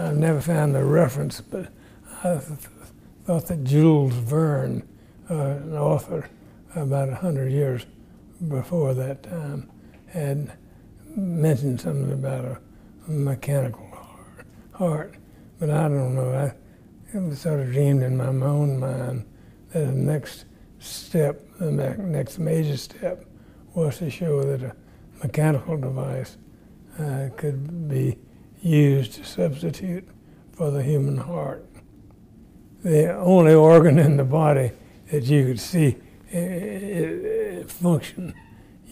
I've never found the reference, but I th- thought that Jules Verne, uh, an author about a hundred years before that time, had mentioned something about a mechanical heart. But I don't know. I sort of dreamed in my own mind that the next step, the next major step, was to show that a mechanical device uh, could be used to substitute for the human heart. The only organ in the body that you could see it, it, it function,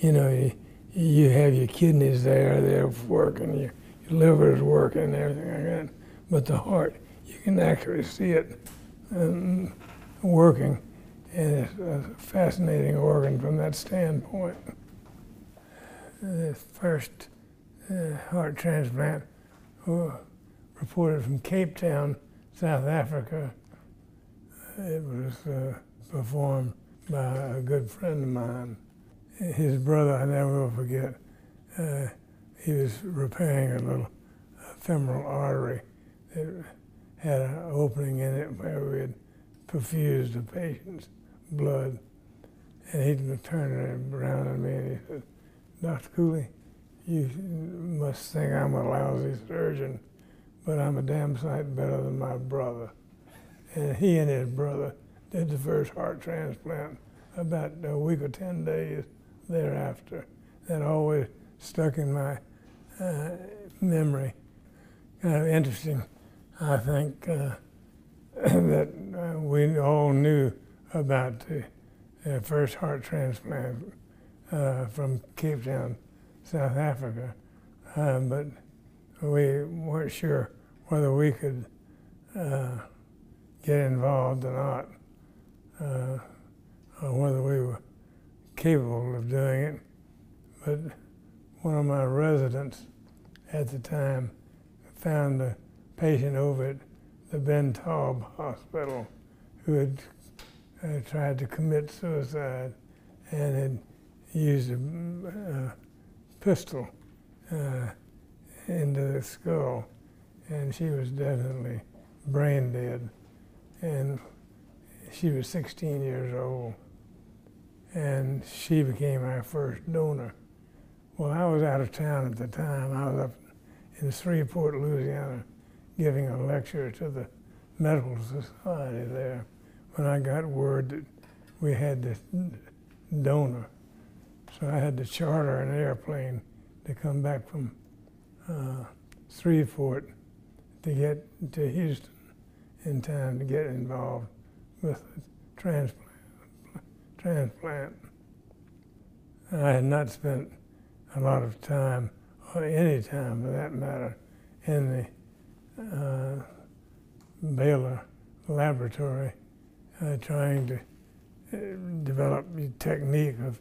you know, you, you, have your kidneys there, they're working, your, your liver is working, everything like that. But the heart, you can actually see it um, working, and it's a fascinating organ from that standpoint. The first uh, heart transplant uh, reported from Cape Town, South Africa. It was uh, performed by a good friend of mine. His brother, I never will forget, uh, he was repairing a little femoral artery that had an opening in it where we had perfused the patient's blood. And he turned around at me and he said, Dr. Cooley, you must think I'm a lousy surgeon, but I'm a damn sight better than my brother. And he and his brother did the first heart transplant about a week or 10 days thereafter. That always stuck in my uh, memory. Kind of interesting, I think, uh, that uh, we all knew about the first heart transplant uh, from Cape Town South Africa, um, but we weren't sure whether we could uh, get involved or not, uh, or whether we were capable of doing it. But one of my residents at the time found a patient over at the Ben Taub Hospital who had uh, tried to commit suicide and had used a, a pistol uh, into the skull, and she was definitely brain dead. And she was 16 years old, and she became our first donor. Well, I was out of town at the time. I was up in Shreveport, Louisiana, giving a lecture to the medical society there when I got word that we had this donor. So I had to charter an airplane to come back from uh, Shreveport to get to Houston in time to get involved with the transplant. transplant. I had not spent a lot of time, or any time for that matter, in the uh, Baylor laboratory uh, trying to uh, develop the technique of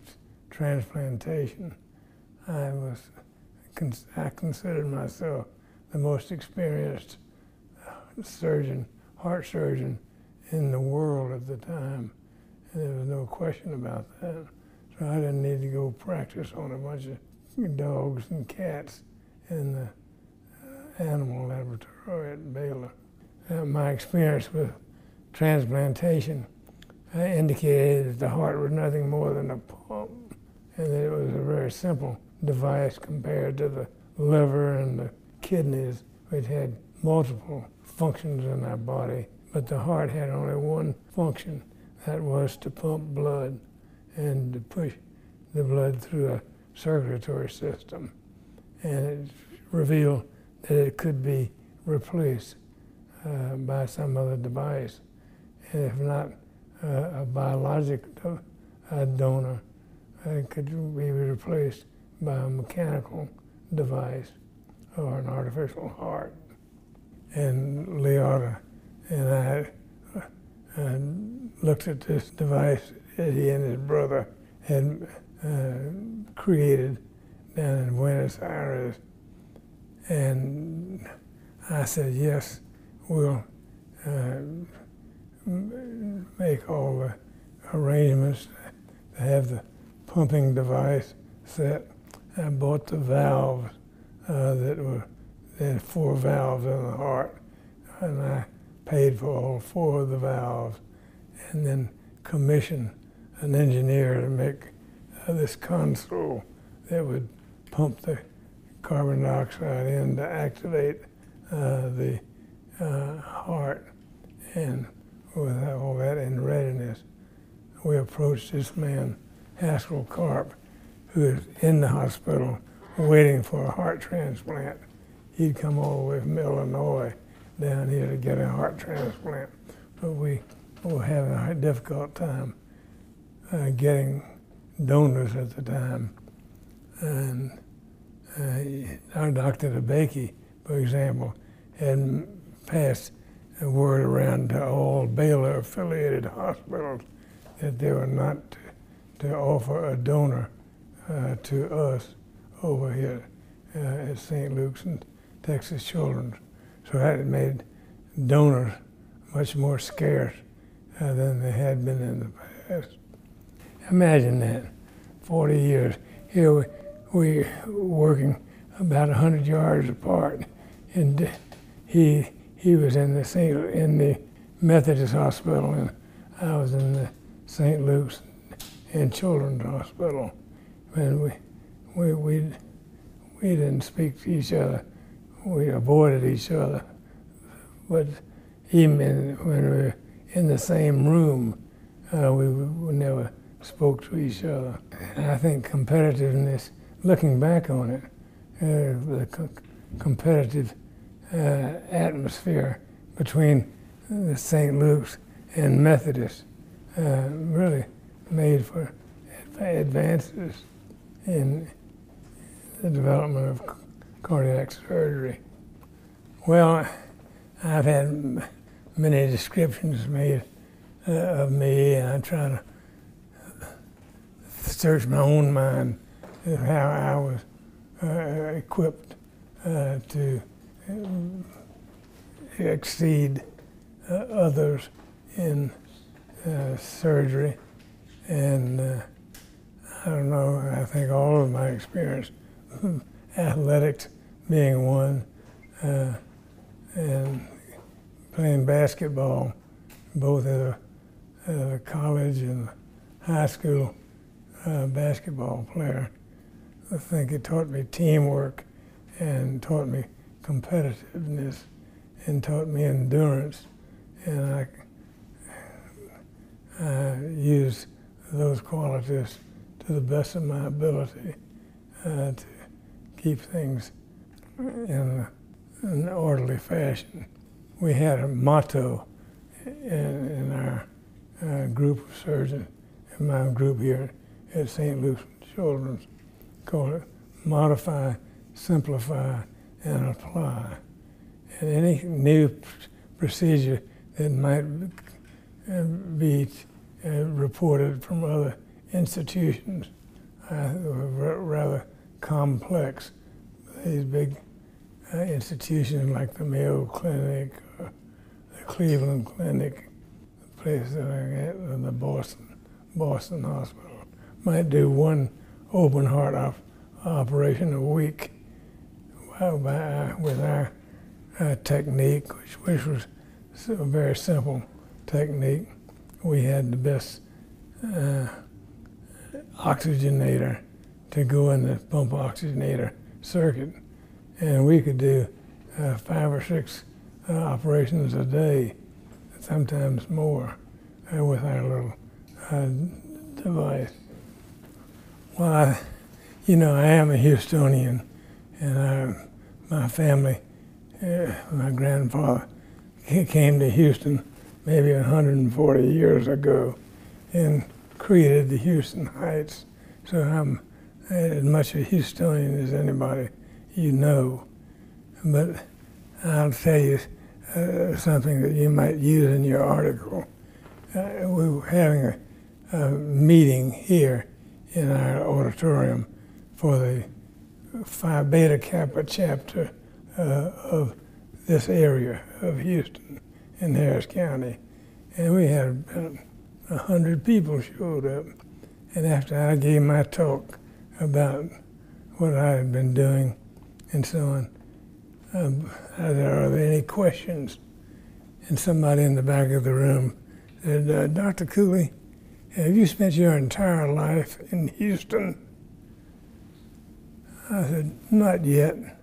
transplantation. I was, I considered myself the most experienced uh, surgeon, heart surgeon in the world at the time. And there was no question about that. So I didn't need to go practice on a bunch of dogs and cats in the uh, animal laboratory at Baylor. Uh, my experience with transplantation indicated that the heart was nothing more than a pump and that it was a very simple device compared to the liver and the kidneys, which had multiple functions in our body. But the heart had only one function, that was to pump blood and to push the blood through a circulatory system. And it revealed that it could be replaced uh, by some other device. And if not uh, a biologic do- uh, donor, it could be replaced by a mechanical device or an artificial heart. And Liotta and I uh, looked at this device that he and his brother had uh, created down in Buenos Aires. And I said, yes, we'll uh, make all the arrangements to have the pumping device set. I bought the valves uh, that were There four valves in the heart, and I paid for all four of the valves, and then commissioned an engineer to make uh, this console that would pump the carbon dioxide in to activate uh, the uh, heart. And with all that in readiness, we approached this man, Haskell Karp, who is in the hospital waiting for a heart transplant. He'd come all the way from Illinois down here to get a heart transplant, but we were having a difficult time uh, getting donors at the time. And uh, our Dr. DeBakey, for example, had passed a word around to all Baylor affiliated hospitals that they were not to, to offer a donor uh, to us over here uh, at St. Luke's and Texas Children's. So that made donors much more scarce uh, than they had been in the past. Imagine that, 40 years. Here we, we working about 100 yards apart, and he he was in the St. in the Methodist Hospital, and I was in the St. Luke's and Children's Hospital. And we we we we didn't speak to each other. We avoided each other, but even when we were in the same room, uh, we, we never spoke to each other. And I think competitiveness, looking back on it, uh, the co- competitive uh, atmosphere between the St. Luke's and Methodist uh, really made for advances in the development of cardiac surgery. Well, I've had many descriptions made uh, of me, and I try to search my own mind of how I was uh, equipped uh, to uh, exceed uh, others in uh, surgery. And I don't know, I think all of my experience, athletics being one, and playing basketball, both at a, at a college and high school uh, basketball player. I think it taught me teamwork and taught me competitiveness and taught me endurance. And I, I use those qualities to the best of my ability uh, to keep things in an orderly fashion. We had a motto in, in our uh, group of surgeons, in my group here at St. Luke's Children's, called modify, simplify, and apply. And any new procedure that might be reported from other institutions uh, were rather complex. These big uh, institutions like the Mayo Clinic, or the Cleveland Clinic, the place that I the Boston, Boston Hospital, might do one open heart op- operation a week well, by, uh, with our uh, technique, which, which was a very simple technique. We had the best uh, oxygenator to go in the pump oxygenator circuit, and we could do uh, five or six uh, operations a day, sometimes more, uh, with our little device. Well, I, you know, I am a Houstonian, and I my family, uh, my grandfather came to Houston maybe 140 years ago and created the Houston Heights. So I'm as much a Houstonian as anybody you know. But I'll tell you uh, something that you might use in your article. Uh, we were having a, a meeting here in our auditorium for the Phi Beta Kappa chapter uh, of this area of Houston in Harris County. And we had about a hundred people showed up. And after I gave my talk about what I had been doing and so on, um, are there are there any questions? And somebody in the back of the room said, uh, Dr. Cooley, have you spent your entire life in Houston? I said, not yet.